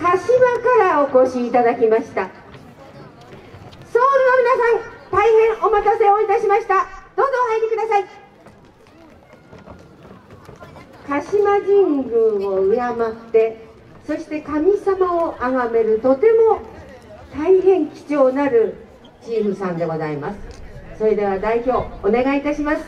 柏からお越しいただきました。ソウルの皆さん大変お待たせをいたしました。どうぞお入りください。鹿島神宮を敬ってそして神様を崇めるとても大変貴重なるチームさんでございます。それでは代表お願いいたします。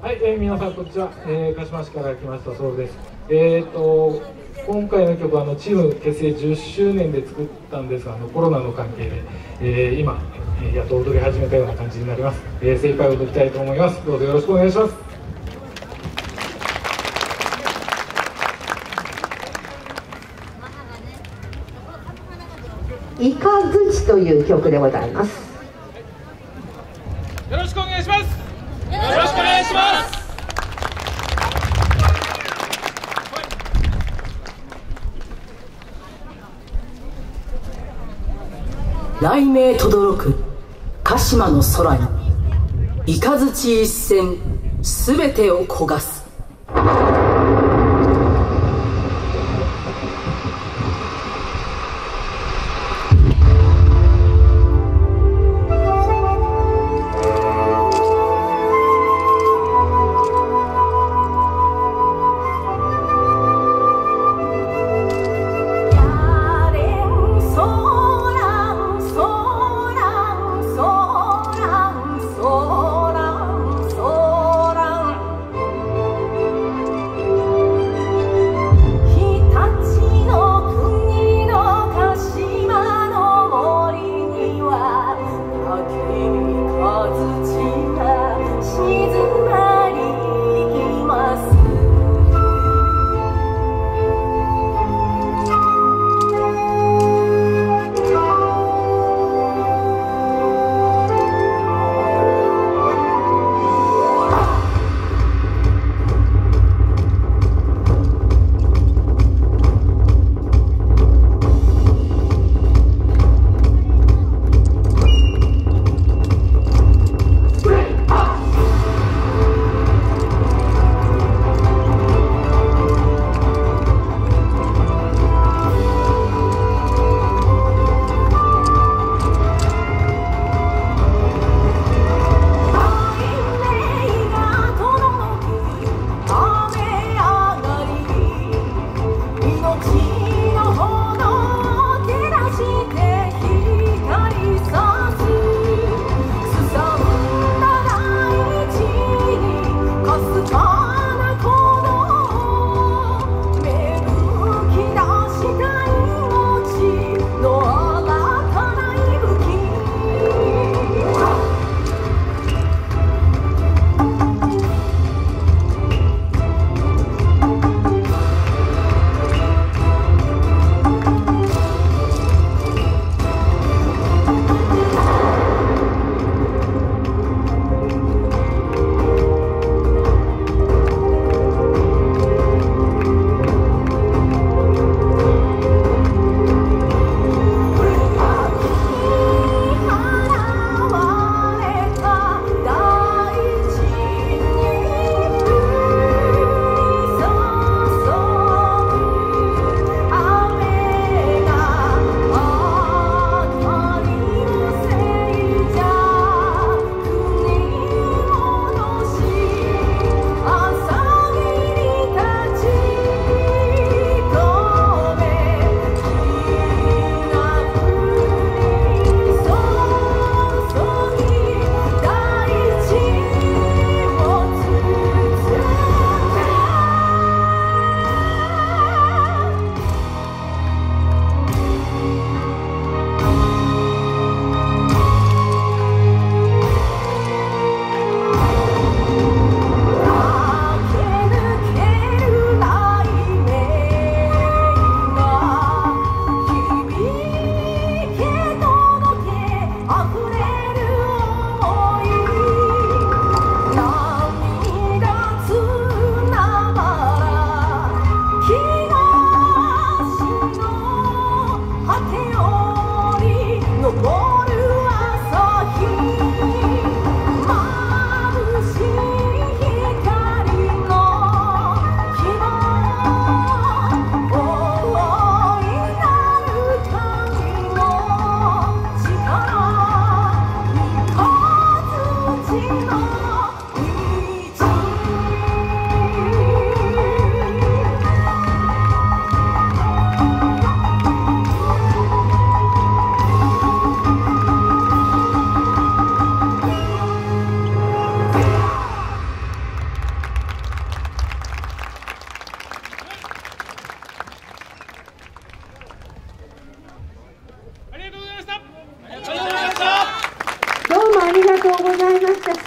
はい、えー、皆さんこんにちは、えー、鹿島市から来ましたソウルです。えーと今回の曲はあのチーム結成10周年で作ったんですがあのコロナの関係で、えー、今やっと踊り始めたような感じになります、えー、精一杯踊りたいと思います。どうぞよろしくお願いします。イカズチという曲でございます。よろしくお願いします。よろしくお願いします雷鳴とどろく鹿島の空に雷一閃すべてを焦がす。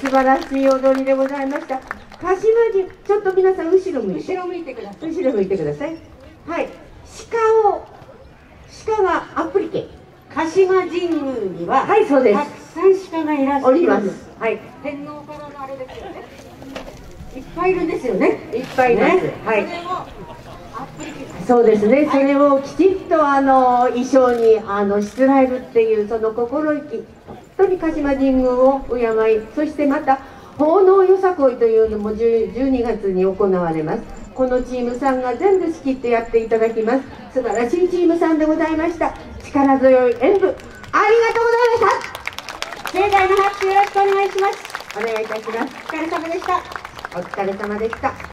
素晴らしい踊りでございました。鹿島人ちょっと皆さん後ろ向いて。後ろ向いてください。後ろ向いてください。はい。鹿を鹿がアプリケ。鹿島神宮にははいそうです。たくさん鹿がいらっしゃおりまいます。すはい。天皇からのあれですよね。いっぱいいるんですよね。いっぱいいます、ね。はいそうですね、それをきちっとあの衣装にあのしつらえるっていうその心意気、本当に鹿島神宮を敬い、そしてまた奉納よさこいというのも10 12月に行われます。このチームさんが全部仕切ってやっていただきます。素晴らしいチームさんでございました。力強い演舞、ありがとうございまし盛大な拍手よろしくお願いしますた。お願いいたします。お疲れ様でしたお疲れ様でした。